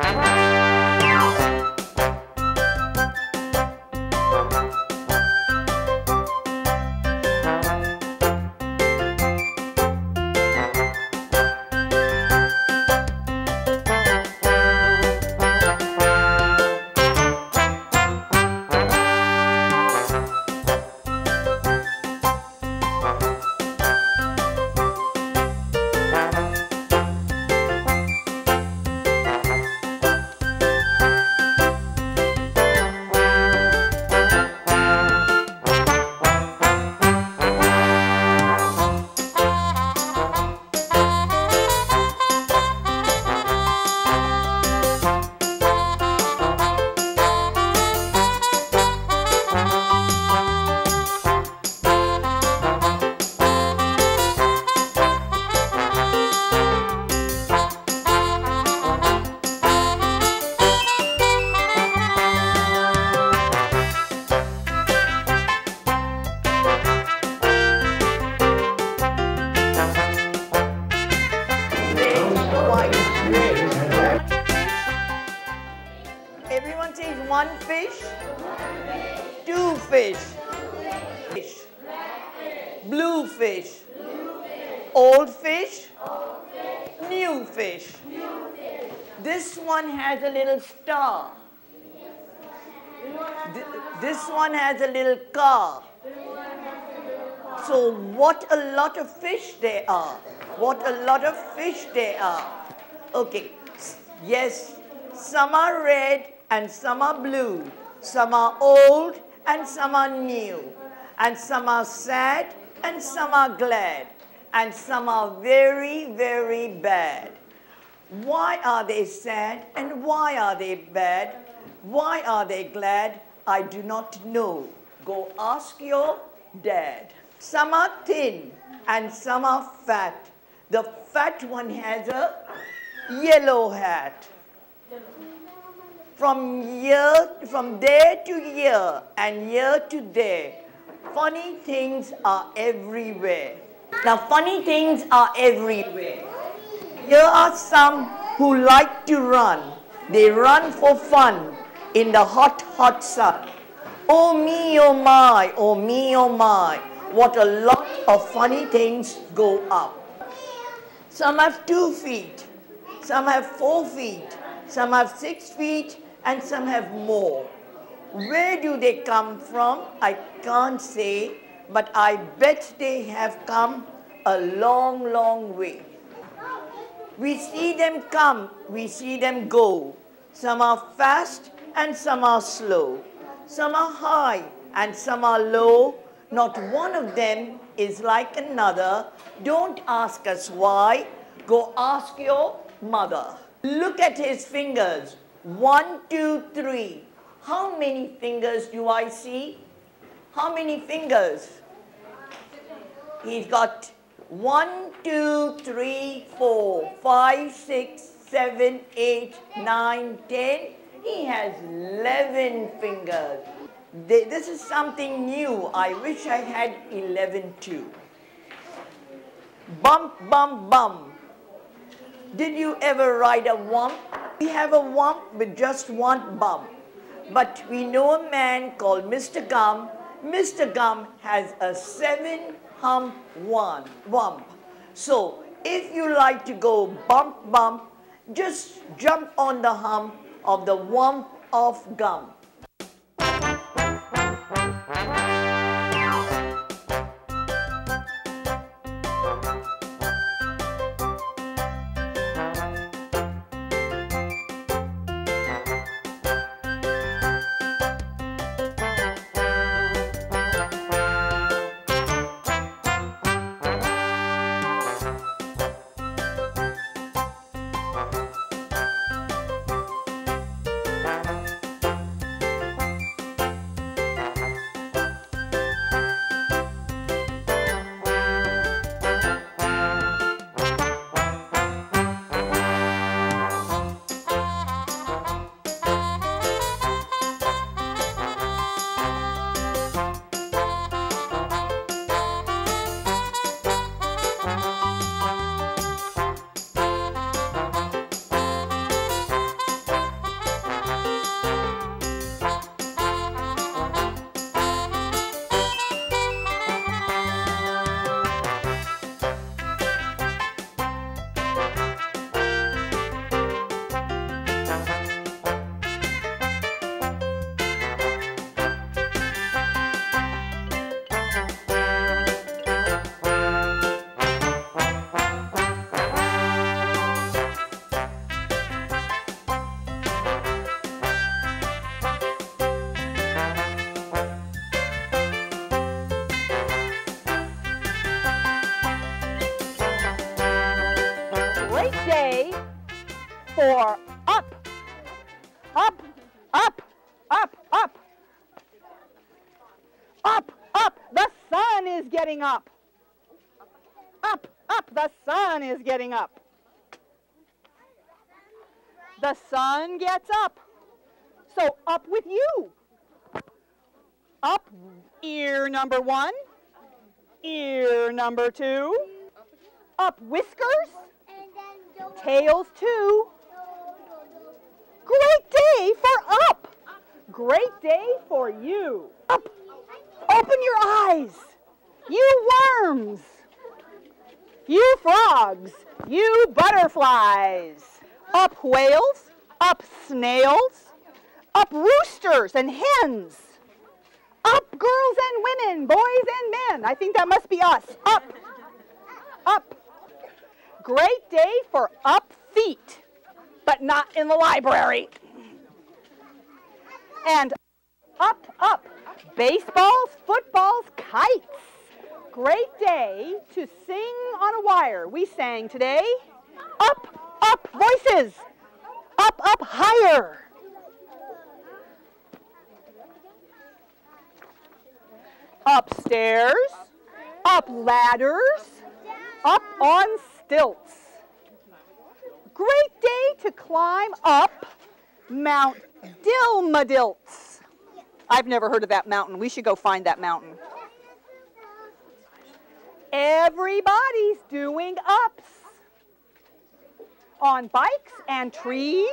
Everyone fish, two fish, fish, blue fish, old fish, new fish. This one has a little star. Th- This one has a little car. So what a lot of fish there are. What a lot of fish there are. Okay. Yes, some are red and some are blue. Some are old and some are new. And some are sad and some are glad. And some are very, very bad. Why are they sad and why are they bad? Why are they glad? I do not know. Go ask your dad. Some are thin and some are fat. The fat one has a yellow hat. From year, from there to year and year to there, funny things are everywhere. Now, funny things are everywhere. Here are some who like to run. They run for fun in the hot, hot sun. Oh me, oh my, oh me, oh my, what a lot of funny things go up. Some have two feet, some have four feet, some have six feet, and some have more. Where do they come from? I can't say, but I bet they have come a long, long way. We see them come, we see them go. Some are fast and some are slow. Some are high and some are low. Not one of them is like another. Don't ask us why. Go ask your mother. Look at his fingers. One, two, three. How many fingers do I see? How many fingers? He's got one, two, three, four, five, six, seven, eight, nine, ten. He has 11 fingers. This is something new. I wish I had 11 too. Bump, bump, bump. Did you ever ride a wump? We have a wump with just one bump. But we know a man called Mr. Gump. Mr. Gump has a seven hump one wump. So if you like to go bump bump, just jump on the hump of the wump of Gump. For up, up, up, up, up, up, up. The sun is getting up. Up, up. The sun is getting up. The sun gets up. So up with you. Up, ear number one, ear number two, up whiskers, tails two. Great day for up. Great day for you. Up. Open your eyes. You worms. You frogs. You butterflies. Up whales. Up snails. Up roosters and hens. Up girls and women, boys and men. I think that must be us. Up. Up. Great day for up feet, but not in the library. And up, up. Baseballs, footballs, kites. Great day to sing on a wire. We sang today. Up, up, voices. Up, up, higher. Upstairs, up ladders, up on stilts. To climb up Mount Dillerdilts. I've never heard of that mountain. We should go find that mountain. Everybody's doing ups on bikes and trees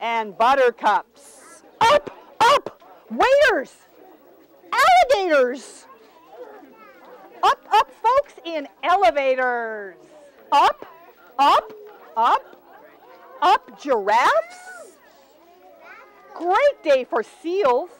and buttercups. Up, up, waiters, alligators. Up, up, folks in elevators. Up, up, up, up, giraffes. Great day for seals.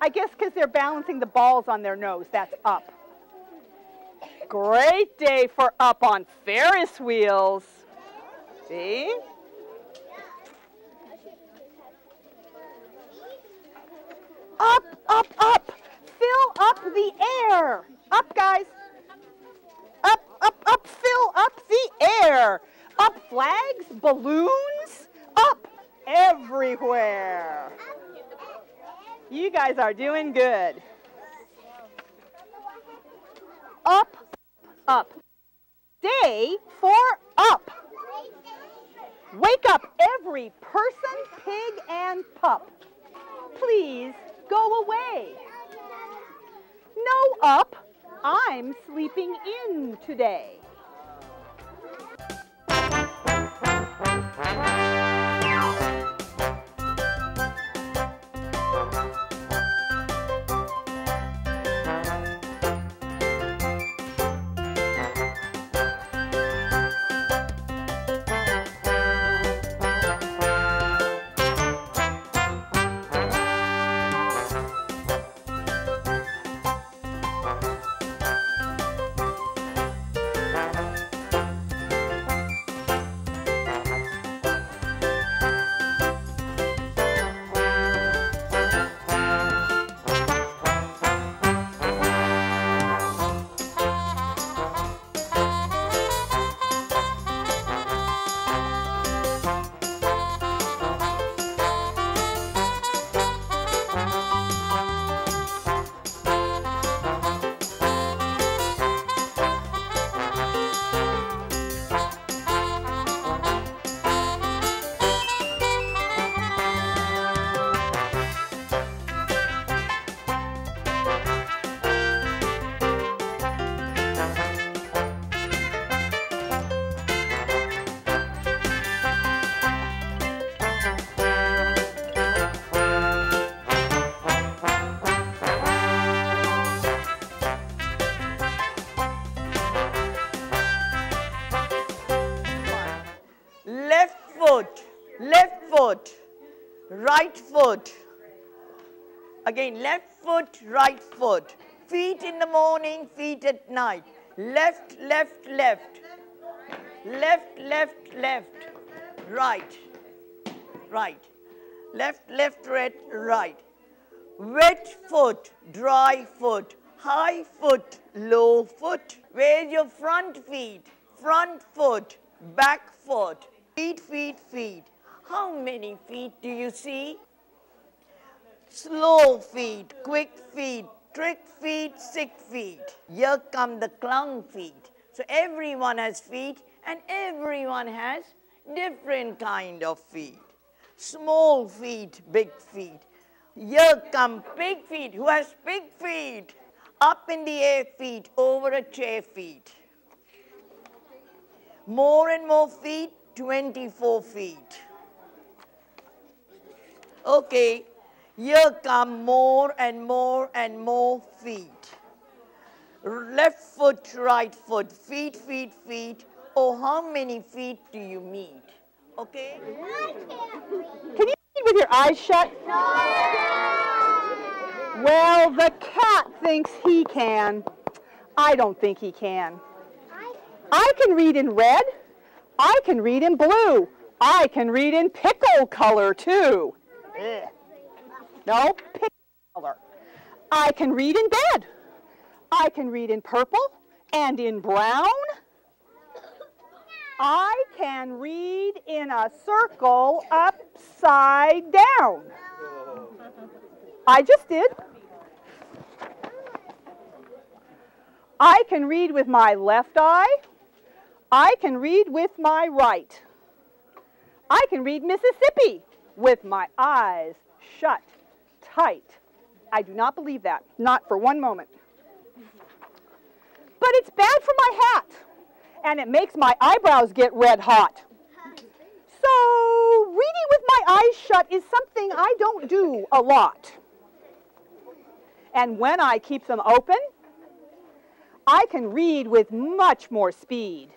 I guess because they're balancing the balls on their nose, that's up. Great day for up on Ferris wheels. See? Up, up, up. Fill up the air. Up, guys. Up, up, up. Fill up the air. Up flags, balloons, up everywhere. You guys are doing good. Up, up. Day for up. Wake up every person, pig, and pup. Please go away. No up. I'm sleeping in today. Left right foot. Again, left foot, right foot. Feet in the morning, feet at night. Left, left, left. Left, left, left. Right, right. Left, left, right, right. Wet foot, dry foot. High foot, low foot. Where's your front feet? front foot, back foot, feet, feet, feet. How many feet do you see? Slow feet, quick feet, trick feet, sick feet. Here come the clown feet. So everyone has feet and everyone has different kind of feet. Small feet, big feet. Here come big feet. Who has big feet? Up in the air feet, over a chair feet. More and more feet, 24 feet. Okay, here come more and more and more feet. Left foot, right foot, feet, feet, feet. Oh, how many feet do you meet? Okay? Can you read with your eyes shut? No. Well, the cat thinks he can. I don't think he can. I can read in red. I can read in blue. I can read in pickle color too. Ugh. No, color. I can read in bed. I can read in purple and in brown. I can read in a circle upside down. I just did. I can read with my left eye. I can read with my right. I can read Mississippi with my eyes shut tight. I do not believe that, not for one moment. But it's bad for my hat, and it makes my eyebrows get red hot. So, reading with my eyes shut is something I don't do a lot. And when I keep them open, I can read with much more speed.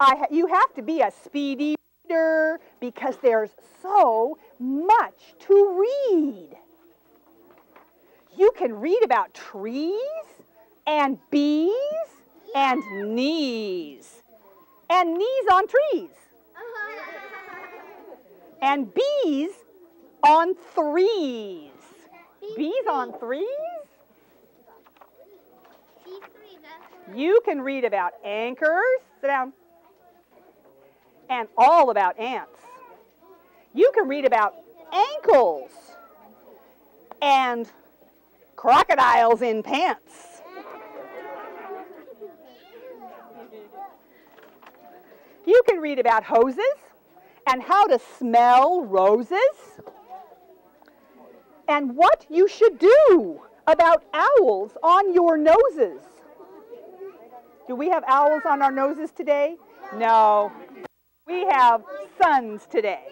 I ha you have to be a speedy because there's so much to read. You can read about trees and bees and knees and knees on trees uh-huh. and bees on threes. Bees on threes? You can read about anchors, sit down, and all about ants. You can read about ankles and crocodiles in pants. You can read about hoses and how to smell roses and what you should do about owls on your noses. Do we have owls on our noses today? No. We have suns today.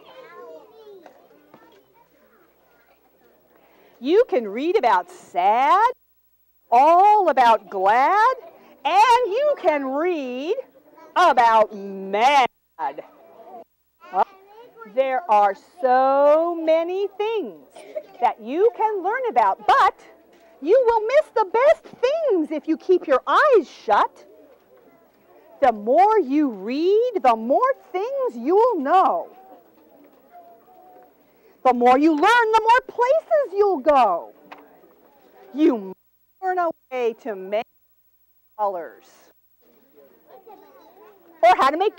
You can read about sad, all about glad, and you can read about mad. There are so many things that you can learn about, but you will miss the best things if you keep your eyes shut. The more you read, the more things you'll know. The more you learn, the more places you'll go. You learn a way to make colors. Or how to make